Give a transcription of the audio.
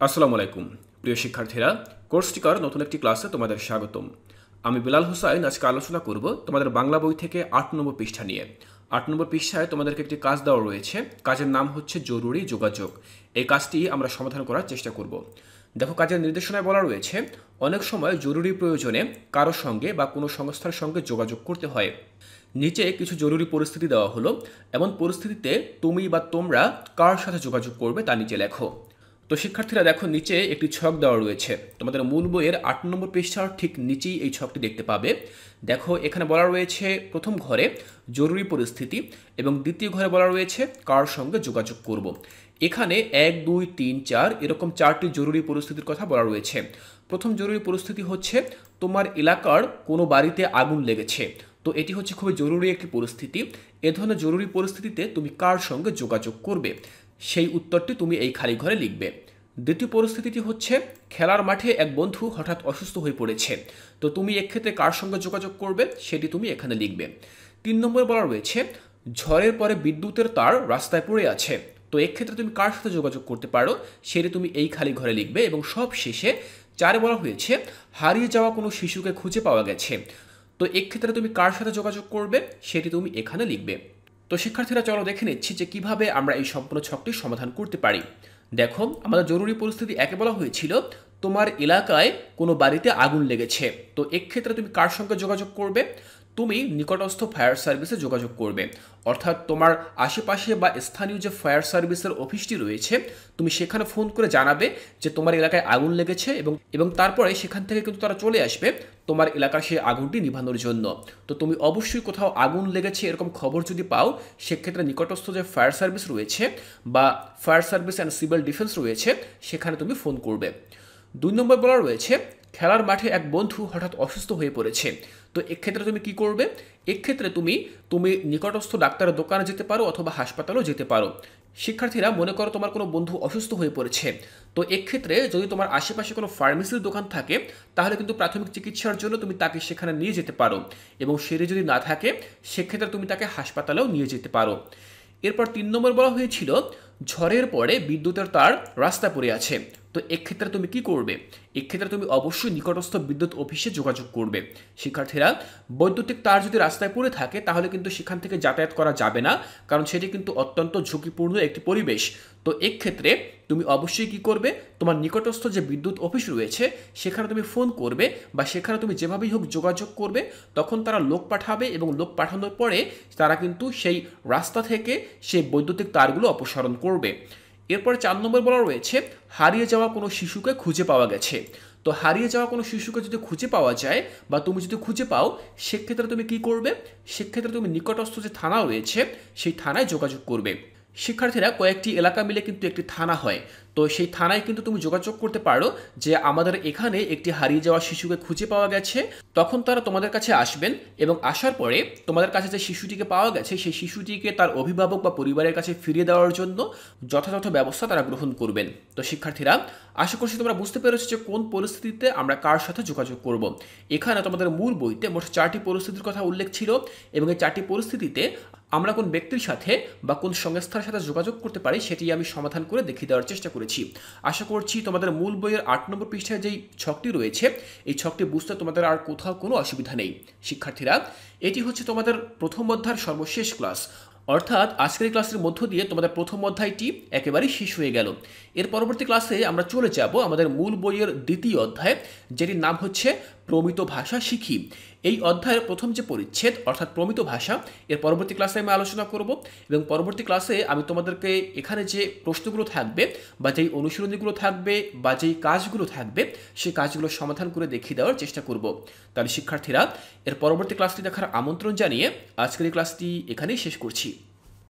আসসালামু আলাইকুম। প্রিয় শিক্ষার্থীরা, কোর্স টিকার নতুন একটি ক্লাসে তোমাদের স্বাগতম। আমি বিলাল হোসাইন, আজকে আলোচনা করব তোমাদের বাংলা বই থেকে আট নম্বর পৃষ্ঠা নিয়ে। আট নম্বর পৃষ্ঠায় তোমাদেরকে একটি কাজ দেওয়া রয়েছে। কাজের নাম হচ্ছে জরুরি যোগাযোগ। এই কাজটি আমরা সমাধান করার চেষ্টা করব। দেখো, কাজের নির্দেশনায় বলা রয়েছে, অনেক সময় জরুরি প্রয়োজনে কারও সঙ্গে বা কোনো সংস্থার সঙ্গে যোগাযোগ করতে হয়। নিচে কিছু জরুরি পরিস্থিতি দেওয়া হলো। এমন পরিস্থিতিতে তুমি বা তোমরা কার সাথে যোগাযোগ করবে তা নিচে লেখো। তো শিক্ষার্থীরা দেখো, নিচে একটি ছক দেওয়া রয়েছে। তোমাদের মূল বইয়ের আট নম্বর পৃষ্ঠার ঠিক নিচেই এই ছকটি দেখতে পাবে। দেখো, এখানে বলা রয়েছে, প্রথম ঘরে জরুরি পরিস্থিতি এবং দ্বিতীয় ঘরে বলা রয়েছে, কার সঙ্গে যোগাযোগ করব। এখানে এক, দুই, তিন, চার এরকম চারটি জরুরি পরিস্থিতির কথা বলা রয়েছে। প্রথম জরুরি পরিস্থিতি হচ্ছে, তোমার এলাকার কোনো বাড়িতে আগুন লেগেছে। তো এটি হচ্ছে খুবই জরুরি একটি পরিস্থিতি। এ ধরনের জরুরি পরিস্থিতিতে তুমি কার সঙ্গে যোগাযোগ করবে? সেই উত্তরটি তুমি এই খালি ঘরে লিখবে। দ্বিতীয় পরিস্থিতিটি হচ্ছে, খেলার মাঠে এক বন্ধু হঠাৎ অসুস্থ হয়ে পড়েছে। তো তুমি এক্ষেত্রে কার সঙ্গে যোগাযোগ করবে, সেটি তুমি এখানে লিখবে। তিন নম্বর বলা রয়েছে, ঝড়ের পরে বিদ্যুতের তার রাস্তায় পড়ে আছে। তো এক্ষেত্রে তুমি কার সাথে যোগাযোগ করতে পারো, সেটি তুমি এই খালি ঘরে লিখবে এবং সব শেষে চারে বলা হয়েছে, হারিয়ে যাওয়া কোনো শিশুকে খুঁজে পাওয়া গেছে। তো এক্ষেত্রে তুমি কার সাথে যোগাযোগ করবে, সেটি তুমি এখানে লিখবে। তো শিক্ষার্থীরা, চলো দেখে নিচ্ছি যে কীভাবে আমরা এই সম্পূর্ণ ছকটি সমাধান করতে পারি। দেখো, আমাদের জরুরি পরিস্থিতি একে বলা হয়েছিল, তোমার এলাকায় কোনো বাড়িতে আগুন লেগেছে। তো এক্ষেত্রে তুমি কার সঙ্গে যোগাযোগ করবে? তুমি নিকটস্থ ফায়ার সার্ভিসে যোগাযোগ করবে। অর্থাৎ তোমার আশেপাশে বা স্থানীয় যে ফায়ার সার্ভিসের অফিসটি রয়েছে, তুমি সেখানে ফোন করে জানাবে যে তোমার এলাকায় আগুন লেগেছে এবং এবং তারপরে সেখান থেকে কিন্তু তারা চলে আসবে তোমার এলাকার সেই আগুনটি নিভানোর জন্য। তো তুমি অবশ্যই কোথাও আগুন লেগেছে এরকম খবর যদি পাও, সেক্ষেত্রে নিকটস্থ যে ফায়ার সার্ভিস রয়েছে বা fire service and civil defence রয়েছে, সেখানে তুমি ফোন করবে। দুই নম্বর বলা রয়েছে খেলার মাঠে এক বন্ধু হঠাৎ অসুস্থ হয়ে পড়েছে। তো এক্ষেত্রে তুমি কি করবে? এক্ষেত্রে তুমি তুমি নিকটস্থ ডাক্তারের দোকানে যেতে পারো অথবা হাসপাতালেও যেতে পারো। শিক্ষার্থীরা, মনে করো তোমার কোনো বন্ধু অসুস্থ হয়ে পড়েছে। তো এক্ষেত্রে যদি তোমার আশেপাশে কোনো ফার্মেসির দোকান থাকে, তাহলে কিন্তু প্রাথমিক চিকিৎসার জন্য তুমি তাকে সেখানে নিয়ে যেতে পারো। এবং সেটি যদি না থাকে, সেক্ষেত্রে তুমি তাকে হাসপাতালেও নিয়ে যেতে পারো। এরপর তিন নম্বর বলা হয়েছিল ঝড়ের পরে বিদ্যুতের তার রাস্তা পড়ে আছে। তো এক্ষেত্রে তুমি কি করবে? এক্ষেত্রে তুমি অবশ্যই নিকটস্থ বিদ্যুৎ অফিসে যোগাযোগ করবে। শিক্ষার্থীরা, বৈদ্যুতিক তার যদি রাস্তায় পড়ে থাকে, তাহলে কিন্তু সেখান থেকে যাতায়াত করা যাবে না, কারণ সেটি কিন্তু অত্যন্ত ঝুঁকিপূর্ণ একটি পরিবেশ। তো এক্ষেত্রে তুমি অবশ্যই কি করবে? তোমার নিকটস্থ যে বিদ্যুৎ অফিস রয়েছে, সেখানে তুমি ফোন করবে বা সেখানে তুমি যেভাবেই হোক যোগাযোগ করবে, তখন তারা লোক পাঠাবে এবং লোক পাঠানোর পরে তারা কিন্তু সেই রাস্তা থেকে সেই বৈদ্যুতিক তারগুলো অপসারণ করবে। এরপরে চার নম্বর বলা রয়েছে, হারিয়ে যাওয়া কোনো শিশুকে খুঁজে পাওয়া গেছে। তো হারিয়ে যাওয়া কোনো শিশুকে যদি খুঁজে পাওয়া যায় বা তুমি যদি খুঁজে পাও, সেক্ষেত্রে তুমি কি করবে? সেক্ষেত্রে তুমি নিকটস্থ যে থানা রয়েছে, সেই থানায় যোগাযোগ করবে। শিক্ষার্থীরা কয়েকটি এলাকা মিলে কিন্তু একটি থানা হয়। তো সেই থানায় কিন্তু তুমি যোগাযোগ করতে পারো যে আমাদের এখানে একটি হারিয়ে যাওয়া শিশুকে খুঁজে পাওয়া গেছে। তখন তারা তোমাদের কাছে আসবেন এবং আসার পরে তোমাদের কাছে যে শিশুটিকে পাওয়া গেছে, সেই শিশুটিকে তার অভিভাবক বা পরিবারের কাছে ফিরিয়ে দেওয়ার জন্য যথাযথ ব্যবস্থা তারা গ্রহণ করবেন। তো শিক্ষার্থীরা, আশা করছি তোমরা বুঝতে পেরেছ যে কোন পরিস্থিতিতে আমরা কার সাথে যোগাযোগ করব। এখানে তোমাদের মূল বইতে মোট চারটি পরিস্থিতির কথা উল্লেখ ছিল এবং এই চারটি পরিস্থিতিতে আমরা কোন ব্যক্তির সাথে বা কোন সংস্থার সাথে যোগাযোগ করতে পারি সেটি আমি সমাধান করে দেখিয়ে দেওয়ার চেষ্টা করেছি। আশা করছি তোমাদের মূল বইয়ের আট নম্বর পৃষ্ঠায় যেই ছকটি রয়েছে, এই ছকটি বুঝতে তোমাদের আর কোথাও কোনো অসুবিধা নেই। শিক্ষার্থীরা, এটি হচ্ছে তোমাদের প্রথম অধ্যায়ের সর্বশেষ ক্লাস। অর্থাৎ আজকের ক্লাসের মধ্য দিয়ে তোমাদের প্রথম অধ্যায়টি একেবারেই শেষ হয়ে গেল। এর পরবর্তী ক্লাসে আমরা চলে যাব আমাদের মূল বইয়ের দ্বিতীয় অধ্যায়, যেটির নাম হচ্ছে প্রমিত ভাষা শিখি। এই অধ্যায়ের প্রথম যে পরিচ্ছেদ, অর্থাৎ প্রমিত ভাষা, এর পরবর্তী ক্লাসে আমি আলোচনা করব এবং পরবর্তী ক্লাসে আমি তোমাদেরকে এখানে যে প্রশ্নগুলো থাকবে বা যেই অনুশীলনীগুলো থাকবে বা যেই কাজগুলো থাকবে সেই কাজগুলো সমাধান করে দেখিয়ে দেওয়ার চেষ্টা করব। তাহলে শিক্ষার্থীরা, এর পরবর্তী ক্লাসটি দেখার আমন্ত্রণ জানিয়ে আজকের এই ক্লাসটি এখানেই শেষ করছি।